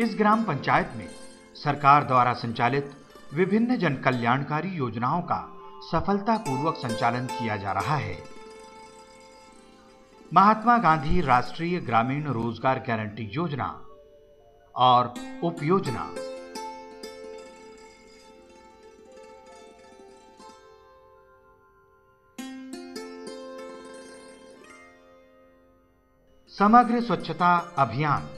इस ग्राम पंचायत में सरकार द्वारा संचालित विभिन्न जन कल्याणकारी योजनाओं का सफलतापूर्वक संचालन किया जा रहा है। महात्मा गांधी राष्ट्रीय ग्रामीण रोज़गार गारंटी योजना और उपयोजना। समग्र स्वच्छता अभियान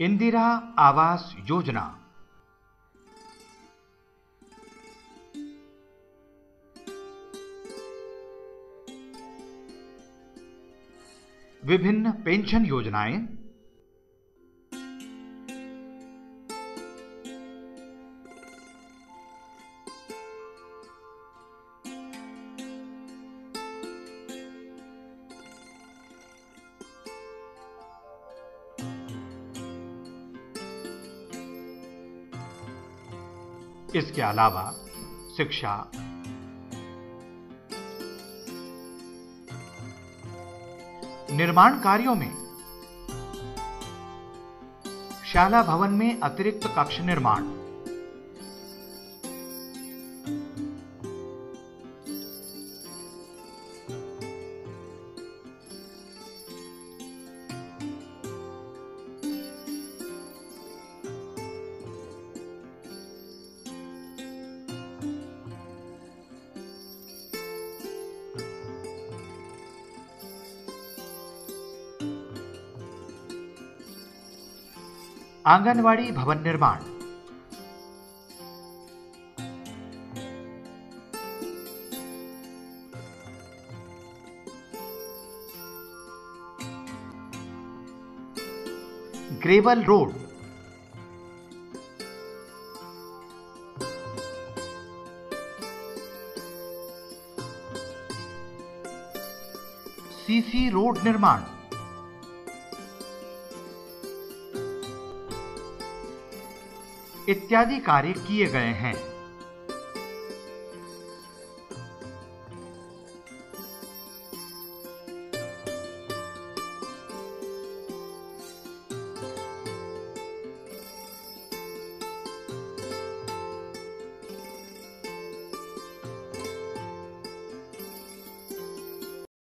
इंदिरा आवास योजना। विभिन्न पेंशन योजनाएँ इसके अलावा शिक्षा। निर्माण कार्यों में शाला भवन में अतिरिक्त कक्ष निर्माण। आंगनवाड़ी भवन निर्माण। Gravel road. सीसी रोड निर्माण। इत्यादि कार्य किए गए हैं।